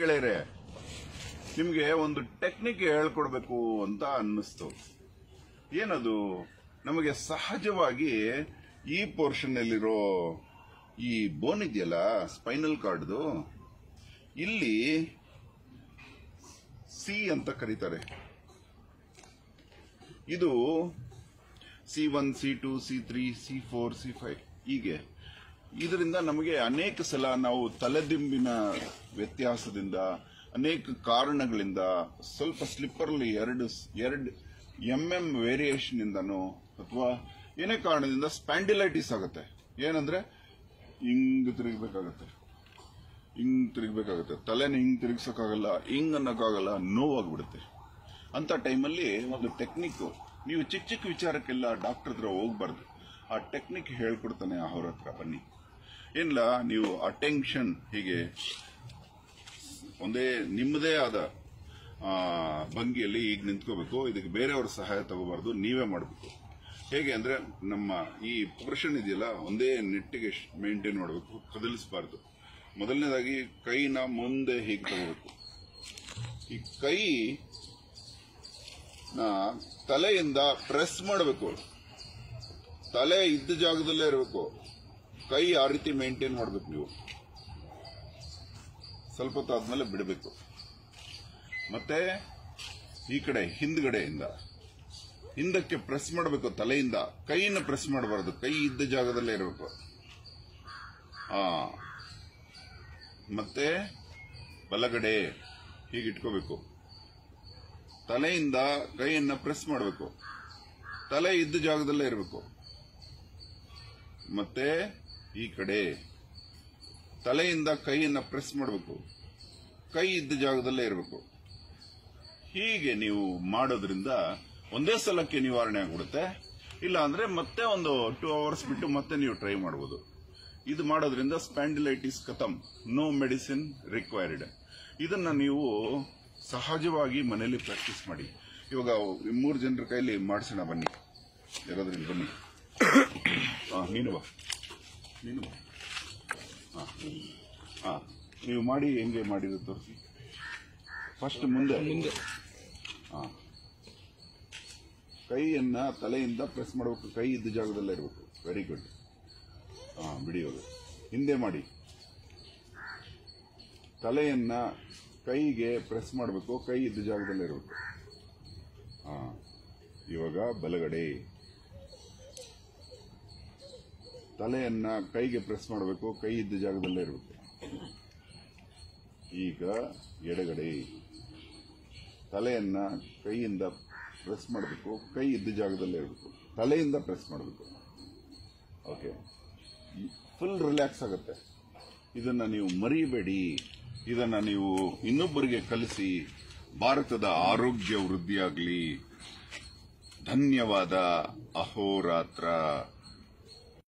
ಗೆಳೆಯರೆ, ನಿಮಗೆ ಒಂದು ಟೆಕ್ನಿಕ್ ಹೇಳ್ಕೊಡ್ಬೇಕು ಅಂತ ಅನ್ನಿಸ್ತು. ಏನದು? ನಮಗೆ ಸಹಜವಾಗಿ ಈ ಪೋರ್ಷನ್ ಅಲ್ಲಿರೋ ಈ ಬೋನ್ ಇದೆಯಲ್ಲ ಸ್ಪೈನಲ್ ಕಾರ್ಡ್ದು ಇಲ್ಲಿ ಸಿ ಅಂತ ಕರೀತಾರೆ. ಇದು C one C two C three C four C five ಹೀಗೆ. ಇದರಿಂದ ನಮಗೆ ಅನೇಕ ಸಲ ನಾವು ತಲೆದಿಂಬಿನ ವ್ಯತ್ಯಾಸದಿಂದ, ಅನೇಕ ಕಾರಣಗಳಿಂದ, ಸ್ವಲ್ಪ ಸ್ಲಿಪ್ಪರ್ಲಿ ಎರಡು ಎರಡು ಎಂ ಎಂ ವೇರಿಯೇಷನ್ ಇಂದನೋ ಅಥವಾ ಏನೇ ಕಾರಣದಿಂದ ಸ್ಪ್ಯಾಂಡಿಲೈಟಿಸ್ ಆಗುತ್ತೆ. ಏನಂದ್ರೆ ಹಿಂಗ್ ತಿರುಗಬೇಕಾಗತ್ತೆ. ಹಿಂಗ್ ತಿರುಗಬೇಕಾಗತ್ತೆ. ತಲೆನ ಹಿಂಗ್ ತಿರುಗಿಸೋಕ್ಕಾಗಲ್ಲ, ಹಿಂಗ್ ಅನ್ನೋಕ್ಕಾಗಲ್ಲ, ನೋವಾಗ್ಬಿಡುತ್ತೆ. ಅಂತ ಟೈಮಲ್ಲಿ ಒಂದು ಟೆಕ್ನಿಕ್, ನೀವು ಚಿಕ್ಕ ಚಿಕ್ಕ ವಿಚಾರಕ್ಕೆಲ್ಲ ಡಾಕ್ಟರ್ ಹತ್ರ ಹೋಗ್ಬಾರ್ದು. ಆ ಟೆಕ್ನಿಕ್ ಹೇಳ್ಕೊಡ್ತಾನೆ ಅವ್ರ ಹತ್ರ ಬನ್ನಿ. ಏನಿಲ್ಲ ನೀವು ಅಟೆನ್ಷನ್ ಹೀಗೆ ಒಂದೇ ನಿಮ್ಮದೇ ಆದ ಭಂಗಿಯಲ್ಲಿ ಈಗ ನಿಂತ್ಕೋಬೇಕು, ಇದಕ್ಕೆ ಬೇರೆಯವ್ರ ಸಹಾಯ ತಗೋಬಾರ್ದು, ನೀವೇ ಮಾಡಬೇಕು. ಹೇಗೆ ಅಂದ್ರೆ ನಮ್ಮ ಈ ಪೋರ್ಷನ್ ಇದೆಯಲ್ಲ, ಒಂದೇ ನೆಟ್ಟಿಗೆ ಮೇಂಟೈನ್ ಮಾಡಬೇಕು, ಕದಲಿಸಬಾರ್ದು. ಮೊದಲನೇದಾಗಿ ಕೈನ ಮುಂದೆ ಹೀಗೆ ತಗೋಬೇಕು. ಈ ಕೈ ತಲೆಯಿಂದ ಪ್ರೆಸ್ ಮಾಡಬೇಕು. ತಲೆ ಇದ್ದ ಜಾಗದಲ್ಲೇ ಇರಬೇಕು. ಕೈ ಆ ರೀತಿ ಮೇಂಟೈನ್ ಮಾಡಬೇಕು ನೀವು. ಸ್ವಲ್ಪ ಹೊತ್ತು ಆದ್ಮೇಲೆ ಬಿಡಬೇಕು. ಮತ್ತೆ ಈ ಕಡೆ ಹಿಂದ್ಗಡೆಯಿಂದ, ಹಿಂದಕ್ಕೆ ಪ್ರೆಸ್ ಮಾಡಬೇಕು ತಲೆಯಿಂದ. ಕೈಯನ್ನು ಪ್ರೆಸ್ ಮಾಡಬಾರ್ದು. ಕೈ ಇದ್ದ ಜಾಗದಲ್ಲೇ ಇರಬೇಕು. ಆ. ಮತ್ತೆ ಬಲಗಡೆ ಹೀಗೆ ಇಟ್ಕೋಬೇಕು ತಲೆಯಿಂದ ಕೈಯನ್ನ ಪ್ರೆಸ್ ಮಾಡಬೇಕು. ತಲೆ ಇದ್ದ ಜಾಗದಲ್ಲೇ ಇರಬೇಕು. ಮತ್ತೆ ಈ ಕಡೆ ತಲೆಯಿಂದ ಕೈಯನ್ನು ಪ್ರೆಸ್ ಮಾಡಬೇಕು. ಕೈ ಇದ್ದ ಜಾಗದಲ್ಲೇ ಇರಬೇಕು. ಹೀಗೆ ನೀವು ಮಾಡೋದ್ರಿಂದ ಒಂದೇ ಸಲಕ್ಕೆ ನಿವಾರಣೆ ಆಗ್ಬಿಡುತ್ತೆ. ಇಲ್ಲ ಅಂದ್ರೆ ಮತ್ತೆ ಒಂದು ಟೂ ಅವರ್ಸ್ ಬಿಟ್ಟು ಮತ್ತೆ ನೀವು ಟ್ರೈ ಮಾಡಬಹುದು ಇದು ಮಾಡೋದ್ರಿಂದ ಸ್ಪ್ಯಾಂಡಿಲೈಟಿಸ್ ಕತಮ್ ನೋ ಮೆಡಿಸಿನ್ ರಿಕ್ವೈರ್ಡ್ ಇದನ್ನ ನೀವು ಸಹಜವಾಗಿ ಮನೆಯಲ್ಲಿ ಪ್ರಾಕ್ಟೀಸ್ ಮಾಡಿ. ಇವಾಗ ಮೂರು ಜನರ ಕೈಲಿ ಮಾಡಿಸೋಣ ಬನ್ನಿ. ಇರೋದ್ರಿಂದ ಬನ್ನಿ. ನೀನು ಬಾ. ನೀನು. ಹಾಂ ಹಾಂ ನೀವು ಮಾಡಿ ಹೆಂಗೆ ಮಾಡಿದ್ರು ತೋರಿಸಿ ಫಸ್ಟ್ ಮುಂದೆ. ಮುಂದೆ. ಹಾಂ ಕೈಯನ್ನ ತಲೆಯಿಂದ ಪ್ರೆಸ್ ಮಾಡಬೇಕು. ಕೈ ಇದ್ದ ಜಾಗದಲ್ಲೇ ಇರಬೇಕು. ವೆರಿ ಗುಡ್ ಹಾ ಬಿಡಿಯೋದು ಹಿಂದೆ ಮಾಡಿ. ತಲೆಯನ್ನ ಕೈಗೆ ಪ್ರೆಸ್ ಮಾಡಬೇಕು. ಕೈ ಇದ್ದ ಜಾಗದಲ್ಲೇ ಇರಬೇಕು. ಹಾ ಇವಾಗ ಬಲಗಡೆ. ತಲೆಯನ್ನ ಕೈಗೆ ಪ್ರೆಸ್ ಮಾಡಬೇಕು, ಕೈ ಇದ್ದ ಜಾಗದಲ್ಲೇ ಇರಬೇಕು. ಈಗ ಎಡಗಡೆ ತಲೆಯನ್ನ ಕೈಯಿಂದ ಪ್ರೆಸ್ ಮಾಡಬೇಕು, ಕೈ ಇದ್ದ ಜಾಗದಲ್ಲೇ ಇರಬೇಕು. ತಲೆಯಿಂದ ಪ್ರೆಸ್ ಮಾಡಬೇಕು. ಓಕೆ ಫುಲ್ ರಿಲ್ಯಾಕ್ಸ್ ಆಗುತ್ತೆ. ಇದನ್ನ ನೀವು ಮರಿಬೇಡಿ. ಇದನ್ನ ನೀವು ಇನ್ನೊಬ್ಬರಿಗೆ ಕಲಿಸಿ, ಭಾರತದ ಆರೋಗ್ಯ ವೃದ್ಧಿಯಾಗಲಿ. ಧನ್ಯವಾದ. ಅಹೋರಾತ್ರ.